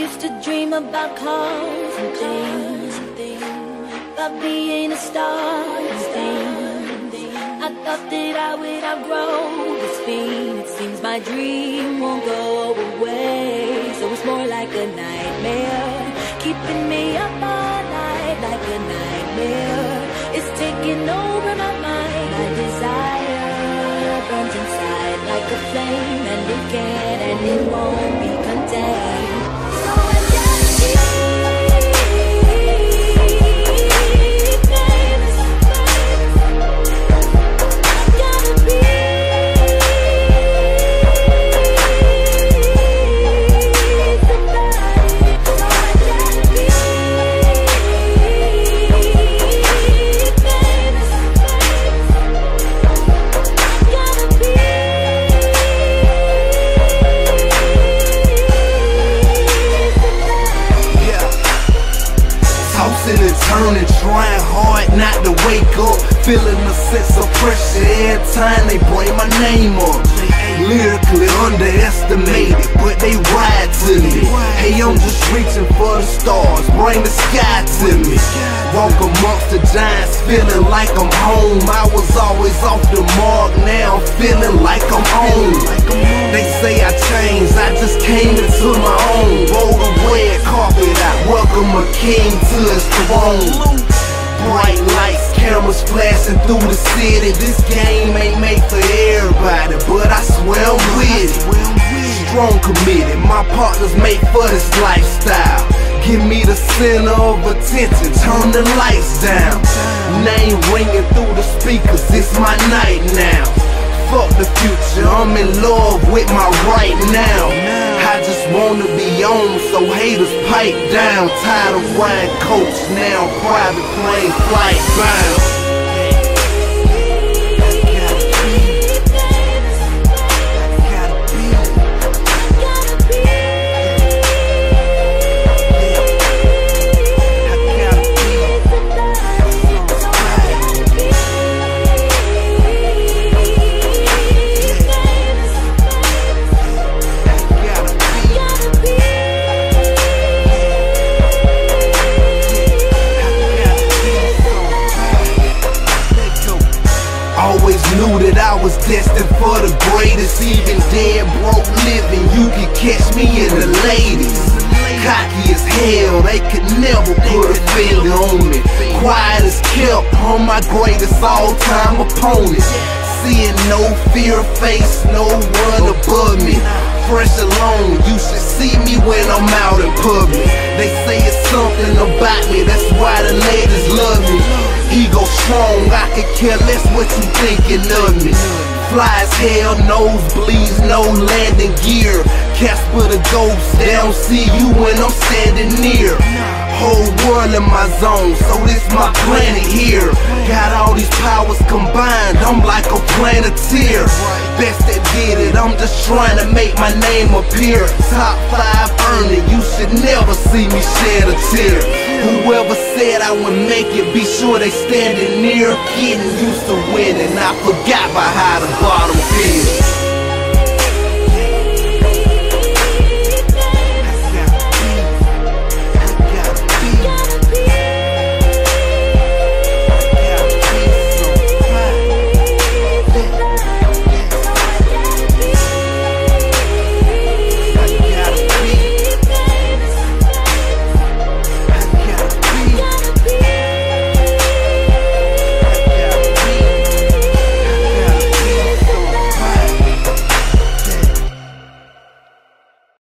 used to dream about cars and things, about being a star and things. I thought that I would outgrow this feeling. It seems my dream won't go away, so it's more like a nightmare, keeping me up all night like a nightmare. It's taking over my mind. My desire burns inside like a flame, and it can't and it won't be contained. Tossing and trying hard not to wake up. Feeling a sense of pressure every time they bring my name up. Lyrically underestimated, but they ride to me. Hey, I'm just reaching for the stars, bring the sky to me. Walk amongst the giants, feeling like I'm home. I was always off the mark, now I'm feeling like I'm home. A king to his throne. Bright lights, cameras flashing through the city. This game ain't made for everybody, but I swear I'm with it. Strong committed, my partners made for this lifestyle. Give me the center of attention, turn the lights down. Name ringing through the speakers, it's my night now. Fuck the future, I'm in love with my right now. I just wanna be on, so haters pipe down. Tired of riding coach now, private plane flight bound. Always knew that I was destined for the greatest. Even dead broke living, you could catch me in the ladies. Cocky as hell, they could never put a finger on me. Quiet as kept on my greatest all-time opponent. Seeing no fear face, no one above me. Fresh alone, you should see me when I'm out in public. They say it's something about me, that's why the ladies love me. Ego strong, I could care less what you thinking of me. Fly as hell, nosebleeds, no landing gear. Casper the ghost, they don't see you when I'm standing near. Whole world in my zone, so this my planet here. Got all these powers combined, I'm like a planeteer. Best that did it, I'm just trying to make my name appear. Top five earning, you should never see me shed a tear. Said I would make it, be sure they standing near. Getting used to winning, I forgot about how the bottom